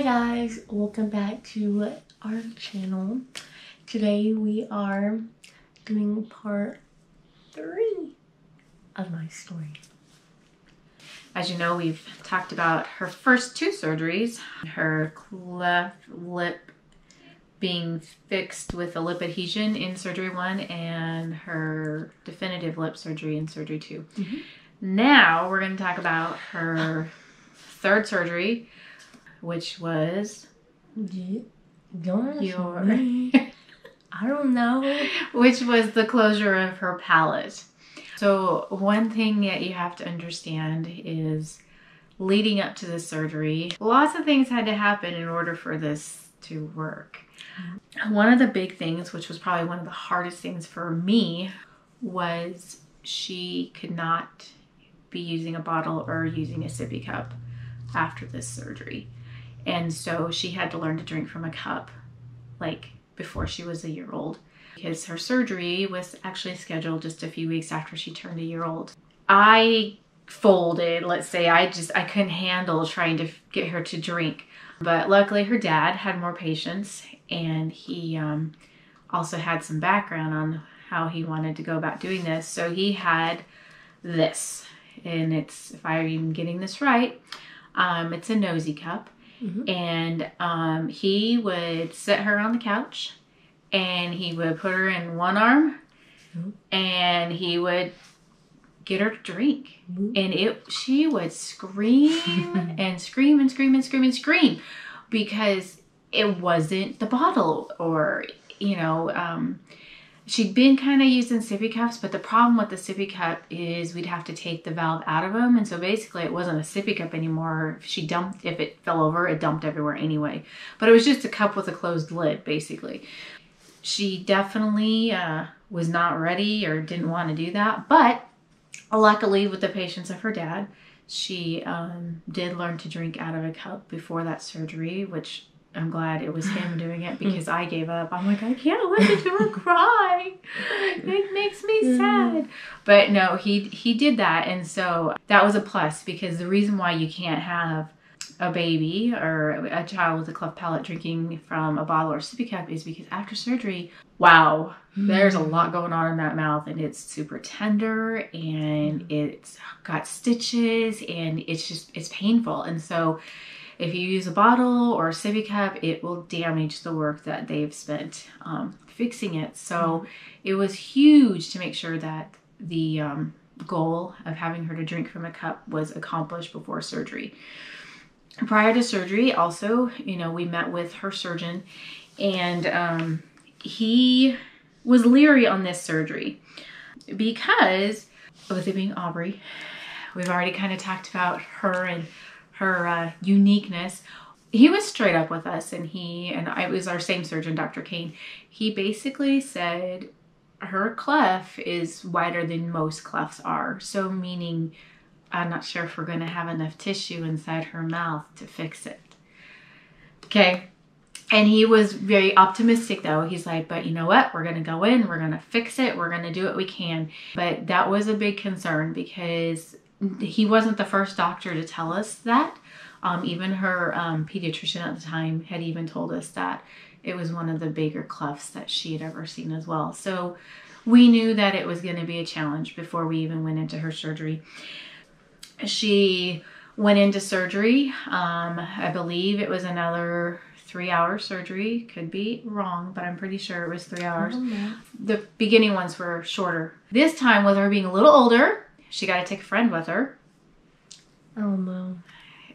Hi guys, welcome back to our channel. Today we are doing part three of my story. As you know, we've talked about her first two surgeries, her cleft lip being fixed with a lip adhesion in surgery one and her definitive lip surgery in surgery 2 Mhm. Now we're going to talk about her third surgery, which was Don't your. I don't know. which was the closure of her palate. So one thing that you have to understand is leading up to the surgery, lots of things had to happen in order for this to work. One of the big things, which was probably one of the hardest things for me, was she could not be using a bottle or using a sippy cup after this surgery. And so she had to learn to drink from a cup like before she was a year old because her surgery was actually scheduled just a few weeks after she turned a year old. I folded, let's say I just I couldn't handle trying to get her to drink. But luckily her dad had more patience and he um, also had some background on how he wanted to go about doing this. So he had this and it's if I'm getting this right, um, it's a nosy cup Mhm. and um, he would sit her on the couch and he would put her in one arm Mhm. and he would get her to drink Mhm. and it she would scream and scream and scream and scream and scream because it wasn't the bottle or you know um, she'd been kind of using sippy cups but the problem with the sippy cup is we'd have to take the valve out of them and so basically it wasn't a sippy cup anymore. If she dumped if it fell over it dumped everywhere anyway. But it was just a cup with a closed lid basically. She definitely uh, was not ready or didn't want to do that but luckily with the patience of her dad she um, did learn to drink out of a cup before that surgery which i'm glad it was him doing it hmm. because i gave up. I'm like i can't listen to her cry. It makes me hmm. sad. But no he he did that and so that was a plus because the reason why you can't have a baby or a child with a cleft palate drinking from a bottle or sippy cup is because after surgery wow hmm. there's a lot going on in that mouth and it's super tender and it's got stitches and it's just it's painful. And so if you use a bottle or a sippy cup it will damage the work that they've spent um, fixing it. So it was huge to make sure that the um, goal of having her to drink from a cup was accomplished before surgery. Prior to surgery also you know we met with her surgeon and um, he was leery on this surgery because with it being Aubrie, we've already kind of talked about her and her uh, uniqueness. He was straight up with us, and he and I it was our same surgeon, Dr. Kane. He basically said her cleft is wider than most clefts are. So, meaning, I'm not sure if we're to have enough tissue inside her mouth to fix it. Okay, and he was very optimistic though. He's like, but you know what? We're going to go in, we're going to fix it, we're going to do what we can. But that was a big concern because he wasn't the first doctor to tell us that. Um, even her um, pediatrician at the time had even told us that it was one of the bigger clefts that she had ever seen as well. So we knew that it was going to be a challenge before we even went into her surgery. She went into surgery. Um, I believe it was another three hour surgery. Could be wrong, but I'm pretty sure it was three hours. The beginning ones were shorter. This time, with her being a little older, she got to take a friend with her. Elmo.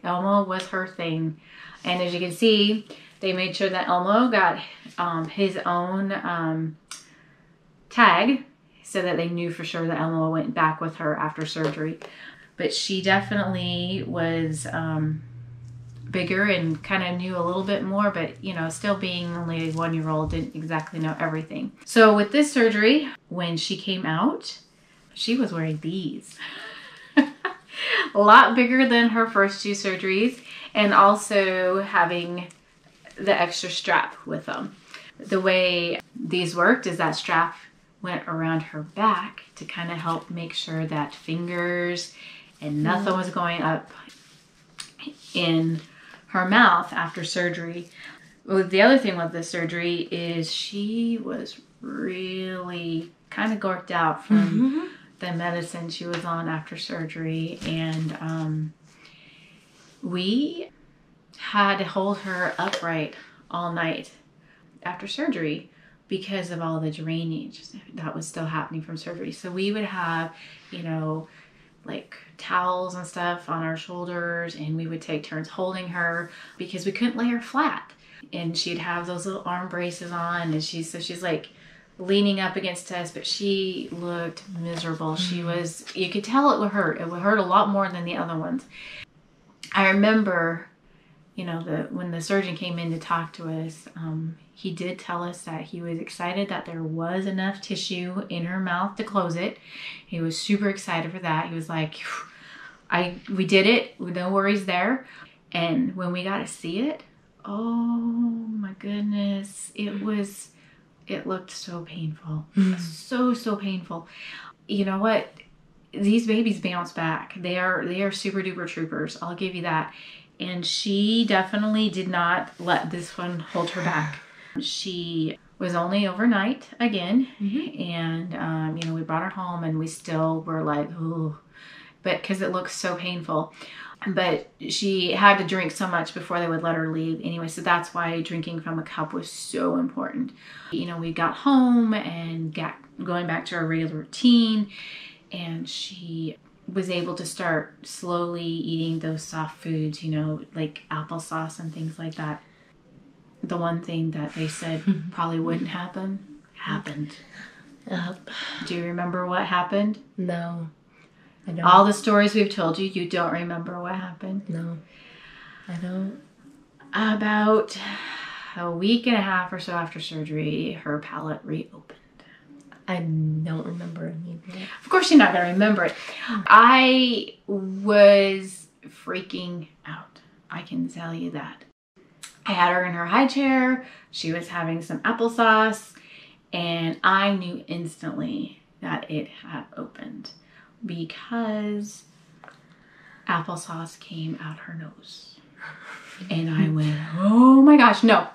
Elmo was her thing. And as you can see, they made sure that Elmo got um, his own um, tag so that they knew for sure that Elmo went back with her after surgery. But she definitely was um, bigger and kind of knew a little bit more, but you know, still being only a one year old, didn't exactly know everything. So with this surgery, when she came out, she was wearing these. a lot bigger than her first two surgeries, and also having the extra strap with them. The way these worked is that strap went around her back to kind of help make sure that fingers and nothing was going up in her mouth after surgery. Well, the other thing with the surgery is she was really kind of gorked out from Mm-hmm. The medicine she was on after surgery, and um, we had to hold her upright all night after surgery because of all the drainage that was still happening from surgery. So we would have, you know, like towels and stuff on our shoulders, and we would take turns holding her because we couldn't lay her flat. And she'd have those little arm braces on, and she's so she's like leaning up against us, but she looked miserable. She was, you could tell it would hurt. It would hurt a lot more than the other ones. I remember, you know, the when the surgeon came in to talk to us, um, he did tell us that he was excited that there was enough tissue in her mouth to close it. He was super excited for that. He was like, "I we did it. No worries there." And when we got to see it, oh my goodness, it was, it looked so painful, so so painful. You know what? These babies bounce back. They are they are super duper troopers. I'll give you that. And she definitely did not let this one hold her back. She was only overnight again, and um, you know we brought her home, and we still were like, oh, but because it looks so painful. But she had to drink so much before they would let her leave anyway, so that's why drinking from a cup was so important. You know, we got home and got going back to our regular routine, and she was able to start slowly eating those soft foods, you know, like applesauce and things like that. The one thing that they said probably wouldn't happen happened. Yep. Do you remember what happened? No. I don't. All the stories we've told you, you don't remember what happened. no. I don't. About a week and a half or so after surgery, her palate reopened. I don't remember any of that. Of course, you're not going to remember it. I was freaking out. I can tell you that. I had her in her high chair. She was having some applesauce, and I knew instantly that it had opened because applesauce came out her nose. And I went, oh my gosh, no.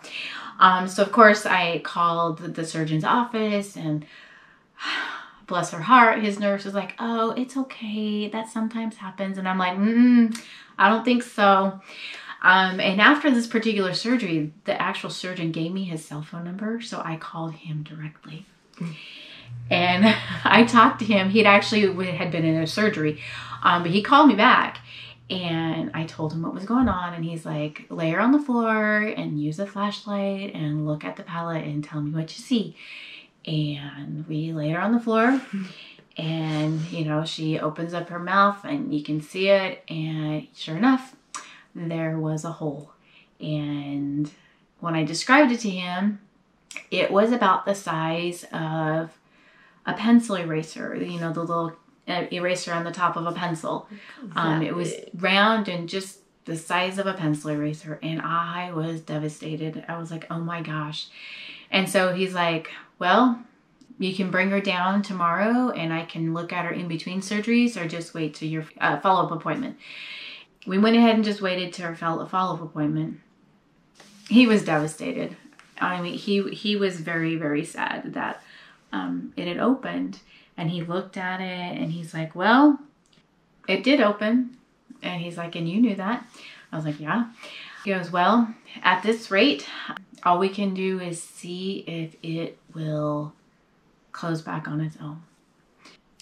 Um, so, of course, I called the surgeon's office and bless her heart, his nurse was like, "Oh, it's okay. That sometimes happens." And I'm like, mm, "I don't think so." Um, and after this particular surgery, the actual surgeon gave me his cell phone number, so I called him directly. And I talked to him. He'd actually had been in a surgery, um, but he called me back, and I told him what was going on. And he's like, "Lay her on the floor and use a flashlight and look at the palate and tell me what you see." and we laid her on the floor and you know she opens up her mouth and you can see it and sure enough there was a hole and when i described it to him it was about the size of a pencil eraser you know the little uh, eraser on the top of a pencil um, it was round and just the size of a pencil eraser and i was devastated i was like oh my gosh and so he's like, Well, you can bring her down tomorrow and I can look at her in between surgeries or just wait to your uh, follow up appointment. We went ahead and just waited to her follow up appointment. He was devastated. I mean, he he was very very sad that um, it had opened, and he looked at it and he's like, "Well, it did open," and he's like, "And you knew that?" I was like, "Yeah." He goes, "Well, at this rate, all we can do is see if it will close back on its own.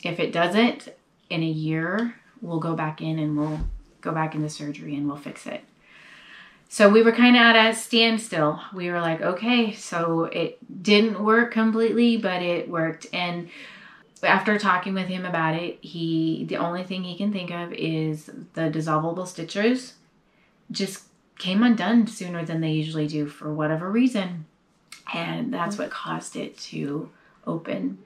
If it doesn't, in a year, we'll go back in and we'll go back into surgery and we'll fix it. So we were kind of at a standstill. We were like, okay, so it didn't work completely, but it worked. And after talking with him about it, he the only thing he can think of is the dissolvable stitches just came undone sooner than they usually do for whatever reason. And that's what caused it to open.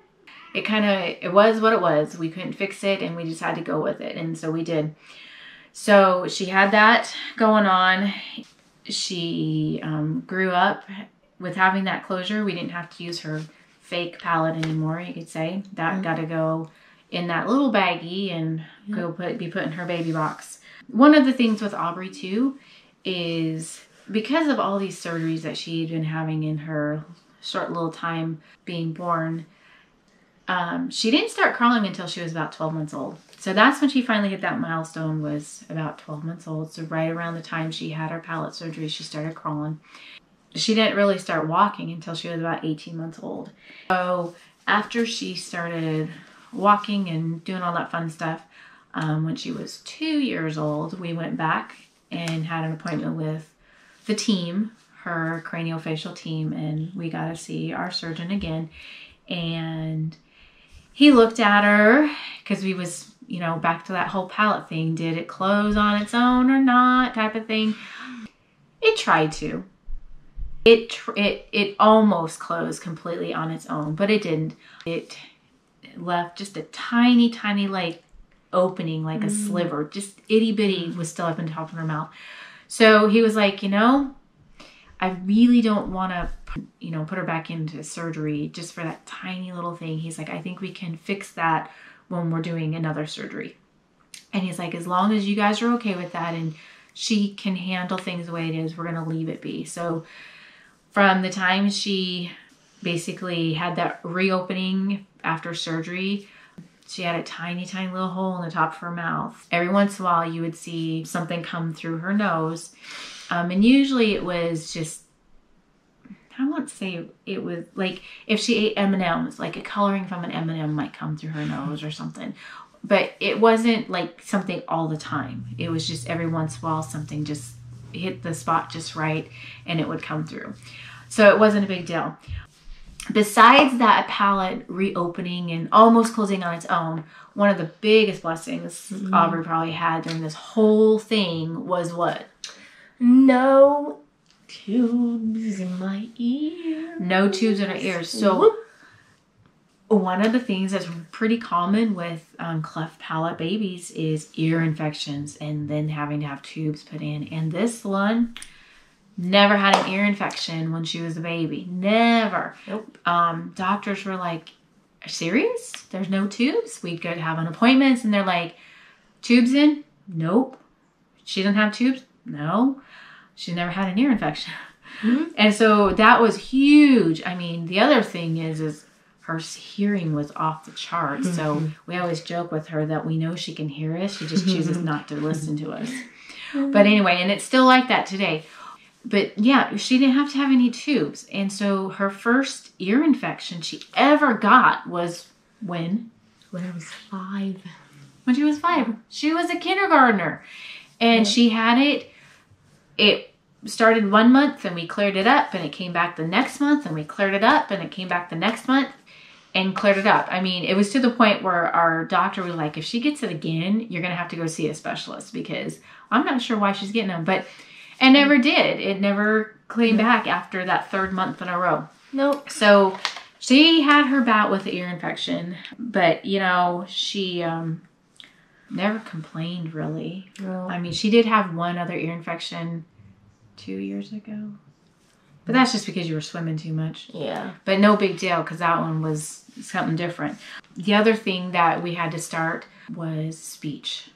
It kind of it was what it was. We couldn't fix it and we just had to go with it. And so we did. So she had that going on. She um, grew up with having that closure. We didn't have to use her fake palate anymore, you could say. That got to go in that little baggie and go put be put in her baby box. One of the things with Aubrie too is because of all these surgeries that she'd been having in her short little time being born, um, she didn't start crawling until she was about 12 months old. So that's when she finally hit that milestone was about 12 months old. So right around the time she had her palate surgery, she started crawling. She didn't really start walking until she was about 18 months old. So after she started walking and doing all that fun stuff, um, when she was two years old, we went back and had an appointment with the team, her craniofacial team, and we got to see our surgeon again. And he looked at her because we was you know back to that whole palate thing. Did it close on its own or not type of thing? It tried to. It tr- it it almost closed completely on its own but it didn't. It left just a tiny tiny like opening like a mm-hmm. sliver. Just itty bitty was still up in top of her mouth. So he was like you know i really don't want to you know put her back into surgery just for that tiny little thing. He's like i think we can fix that when we're doing another surgery. And he's like as long as you guys are okay with that and she can handle things the way it is we're going to leave it be. So from the time she basically had that reopening after surgery she had a tiny tiny little hole in the top of her mouth. Every once in a while you would see something come through her nose. Um, and usually it was just I won't say it was like if she ate M and M's, like a coloring from an M and m might come through her nose or something. But it wasn't like something all the time. It was just every once in a while something just hit the spot just right and it would come through. So it wasn't a big deal. Besides that palate reopening and almost closing on its own, one of the biggest blessings mm-hmm. Aubrie probably had during this whole thing was what? No tubes in my ear. no tubes in her ears. So Whoop. one of the things that's pretty common with um, cleft palate babies is ear infections and then having to have tubes put in. And this one never had an ear infection when she was a baby. Never. Nope. Um, doctors were like, serious? There's no tubes? We'd go to have an appointments and they're like, tubes in? Nope. She doesn't have tubes? No. She never had an ear infection. Mhm. And so that was huge. I mean, the other thing is, is her hearing was off the charts. So mm-hmm. we always joke with her that we know she can hear us. She just chooses mm-hmm. not to listen to us. Mm-hmm. But anyway, and it's still like that today. But yeah, she didn't have to have any tubes. And so her first ear infection she ever got was when? When I was five. when she was five. She was a kindergartner. And she had it, it started one month and we cleared it up and it came back the next month and we cleared it up and it came back the next month and cleared it up. I mean, it was to the point where our doctor was like, if she gets it again, you're going to have to go see a specialist because I'm not sure why she's getting them. But it never did. It never came back after that third month in a row. Nope. So she had her bout with the ear infection, but you know, she um, never complained really. No. I mean, she did have one other ear infection two years ago, but that's just because you were swimming too much. Yeah. But no big deal because that one was something different. The other thing that we had to start was speech.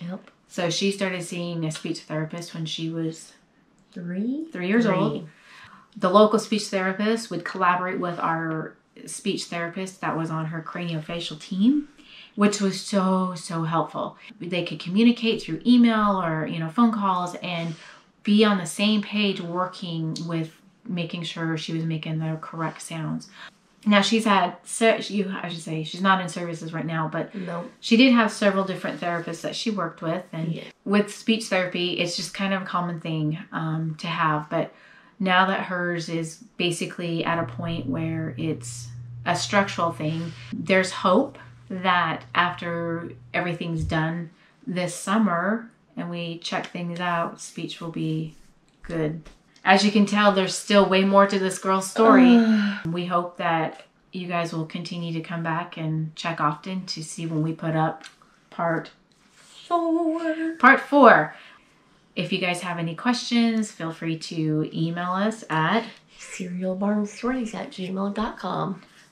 Yep. So she started seeing a speech therapist when she was Three. three years Three. old. the local speech therapist would collaborate with our speech therapist that was on her craniofacial team which was so so helpful. They could communicate through email or you know phone calls and be on the same page working with making sure she was making the correct sounds. Now she's had you i should say she's not in services right now but she did have several different therapists that she worked with and Yeah. with speech therapy it's just kind of a common thing um, to have but now that hers is basically at a point where it's a structural thing there's hope that after everything's done this summer and we check things out speech will be good as you can tell there's still way more to this girl's story we hope that you guys will continue to come back and check often to see when we put up part Four. part four. If you guys have any questions, feel free to email us at. Cerealbarnstories at gmail.com.